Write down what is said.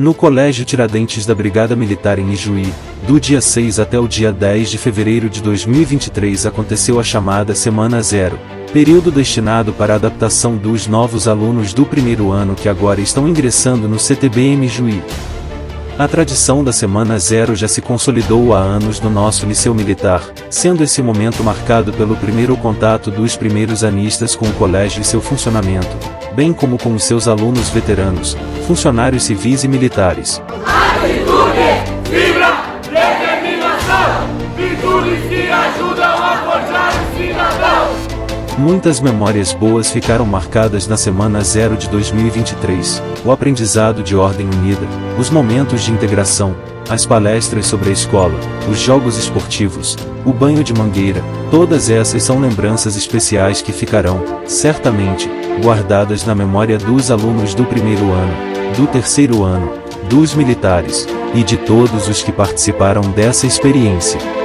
No Colégio Tiradentes da Brigada Militar em Ijuí, do dia 6 até o dia 10 de fevereiro de 2023 aconteceu a chamada Semana Zero, período destinado para a adaptação dos novos alunos do primeiro ano que agora estão ingressando no CTBM Juí. A tradição da Semana Zero já se consolidou há anos no nosso liceu militar, sendo esse momento marcado pelo primeiro contato dos primeiros anistas com o colégio e seu funcionamento, bem como com os seus alunos veteranos, funcionários civis e militares. Atitude, fibra, determinação, virtudes que ajudam a forjar o cidadão. Muitas memórias boas ficaram marcadas na Semana Zero de 2023, o aprendizado de ordem unida, os momentos de integração, as palestras sobre a escola, os jogos esportivos, o banho de mangueira, todas essas são lembranças especiais que ficarão, certamente, guardadas na memória dos alunos do primeiro ano, do terceiro ano, dos militares, e de todos os que participaram dessa experiência.